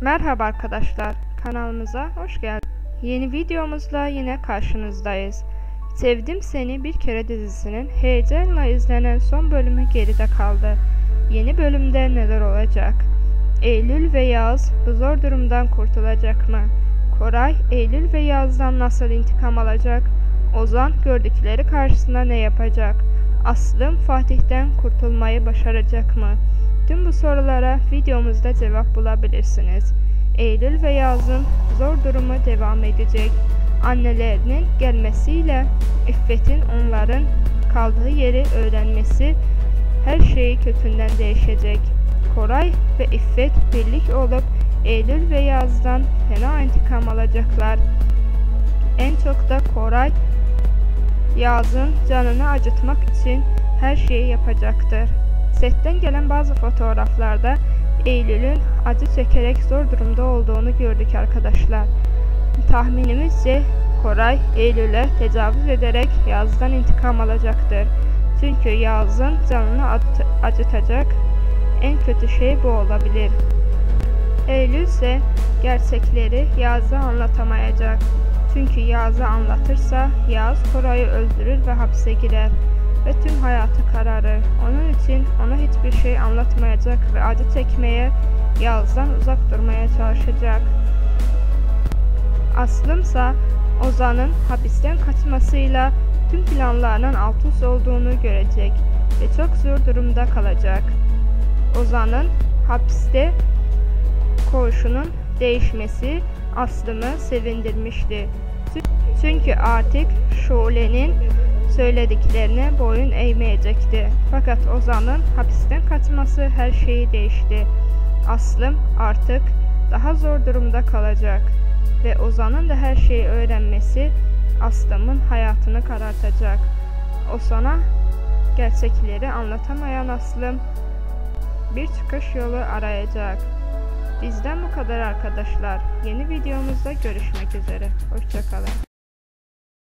Merhaba arkadaşlar, kanalımıza hoş geldiniz. Yeni videomuzla yine karşınızdayız. Sevdim Seni Bir Kere dizisinin heyecanla izlenen son bölümü geride kaldı. Yeni bölümde neler olacak? Eylül ve Yaz bu zor durumdan kurtulacak mı? Koray, Eylül ve Yaz'dan nasıl intikam alacak? Ozan gördükleri karşısında ne yapacak? Aslım Fatih'ten kurtulmayı başaracak mı? Tüm bu sorulara videomuzda cevap bulabilirsiniz. Eylül ve Yaz'ın zor durumu devam edecek. Annelerinin gelmesiyle İffet'in onların kaldığı yeri öğrenmesi her şeyi kötünden değişecek. Koray ve İffet birlik olup Eylül ve Yaz'dan fena intikam alacaklar. En çok da Koray Yaz'ın canını acıtmak için her şeyi yapacaktır. Setten gelen bazı fotoğraflarda Eylül'ün acı çekerek zor durumda olduğunu gördük arkadaşlar. Tahminimizce Koray Eylül'e tecavüz ederek Yaz'dan intikam alacaktır. Çünkü Yaz'ın canını acıtacak en kötü şey bu olabilir. Eylül ise gerçekleri Yaz'a anlatamayacak. Çünkü Yaz'a anlatırsa Yaz Koray'ı öldürür ve hapse girer ve tüm hayatı kararır. Onun için ona hiçbir şey anlatmayacak ve acı çekmeye, Yağız'dan uzak durmaya çalışacak. Aslımsa Ozan'ın hapisten kaçmasıyla tüm planlarının alt üst olduğunu görecek ve çok zor durumda kalacak. Ozan'ın hapiste koğuşunun değişmesi Aslım'ı sevindirmişti. Çünkü artık Şole'nin söylediklerine boyun eğmeyecekti. Fakat Ozan'ın hapisten kaçması her şeyi değişti. Aslım artık daha zor durumda kalacak ve Ozan'ın da her şeyi öğrenmesi Aslım'ın hayatını karartacak. O sana gerçekleri anlatamayan Aslım bir çıkış yolu arayacak. Bizden bu kadar arkadaşlar. Yeni videomuzda görüşmek üzere. Hoşçakalın.